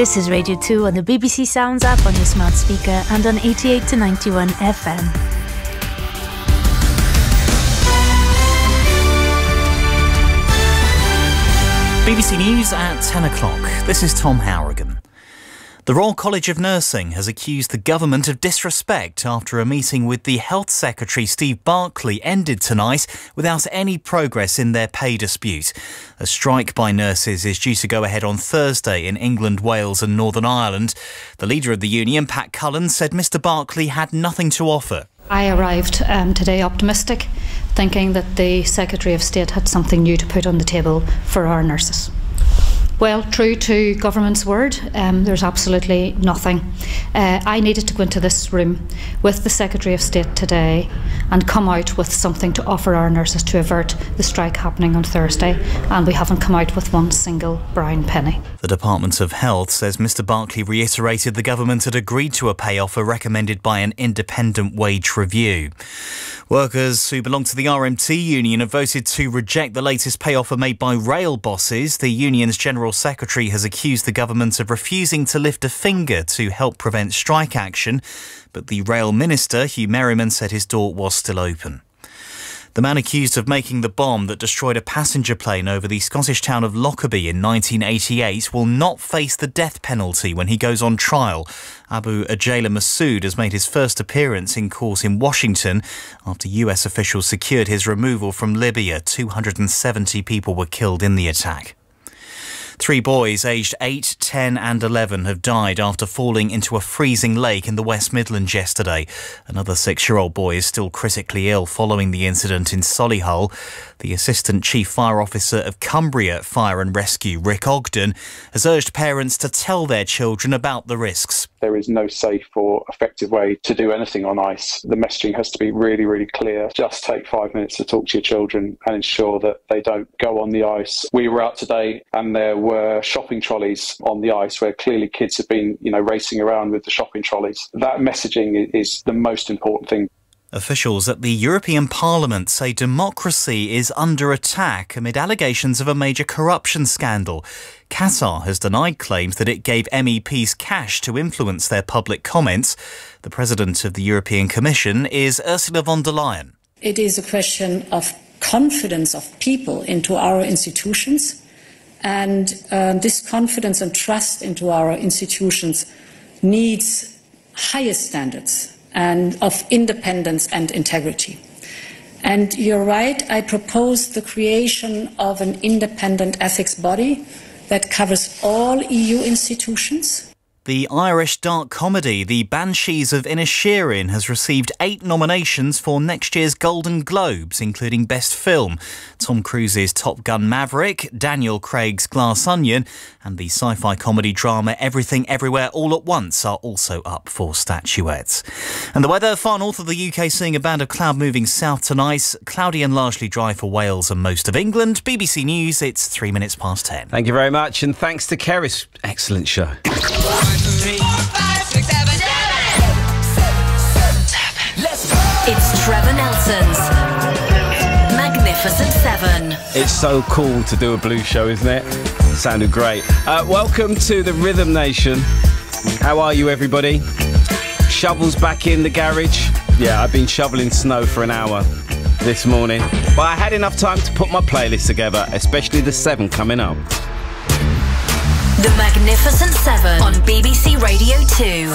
This is Radio 2 on the BBC Sounds app on your smart speaker and on 88 to 91 FM. BBC News at 10 o'clock. This is Tom Harrigan. The Royal College of Nursing has accused the government of disrespect after a meeting with the Health Secretary Steve Barclay ended tonight without any progress in their pay dispute. A strike by nurses is due to go ahead on Thursday in England, Wales and Northern Ireland. The leader of the union, Pat Cullen, said Mr Barclay had nothing to offer. I arrived um, today optimistic, thinking that the Secretary of State had something new to put on the table for our nurses. Well, true to government's word, um, there's absolutely nothing. Uh, I needed to go into this room with the Secretary of State today and come out with something to offer our nurses to avert the strike happening on Thursday, and we haven't come out with one single brown penny. The Department of Health says Mr Barclay reiterated the government had agreed to a pay offer recommended by an independent wage review. Workers who belong to the RMT union have voted to reject the latest pay offer made by rail bosses. The union's general secretary has accused the government of refusing to lift a finger to help prevent strike action, but the rail minister, Huw Merriman, said his door was still open. The man accused of making the bomb that destroyed a passenger plane over the Scottish town of Lockerbie in 1988 will not face the death penalty when he goes on trial. Abu Agila Masood has made his first appearance in court in Washington after US officials secured his removal from Libya. 270 people were killed in the attack. Three boys aged 8, 10 and 11 have died after falling into a freezing lake in the West Midlands yesterday. Another six-year-old boy is still critically ill following the incident in Solihull. The Assistant Chief Fire Officer of Cumbria Fire and Rescue, Rick Ogden, has urged parents to tell their children about the risks. There is no safe or effective way to do anything on ice. The messaging has to be really, really clear. Just take five minutes to talk to your children and ensure that they don't go on the ice. We were out today and there were shopping trolleys on the ice where clearly kids have been, you know, racing around with the shopping trolleys. That messaging is the most important thing. Officials at the European Parliament say democracy is under attack amid allegations of a major corruption scandal. Qatar has denied claims that it gave MEPs cash to influence their public comments. The president of the European Commission is Ursula von der Leyen. It is a question of confidence of people into our institutions. And uh, this confidence and trust into our institutions needs higher standards and of independence and integrity. And you're right, I propose the creation of an independent ethics body that covers all EU institutions the Irish dark comedy The Banshees of Inisherin has received eight nominations for next year's Golden Globes, including Best Film. Tom Cruise's Top Gun Maverick, Daniel Craig's Glass Onion, and the sci fi comedy drama Everything Everywhere All at Once are also up for statuettes. And the weather far north of the UK seeing a band of cloud moving south tonight. Cloudy and largely dry for Wales and most of England. BBC News, it's three minutes past ten. Thank you very much, and thanks to Cerys. Excellent show. Trevor Nelson's Magnificent Seven. It's so cool to do a blues show, isn't it? Sounded great. Uh, welcome to the Rhythm Nation. How are you, everybody? Shovels back in the garage. Yeah, I've been shoveling snow for an hour this morning, but I had enough time to put my playlist together, especially the seven coming up. The Magnificent Seven on BBC Radio 2.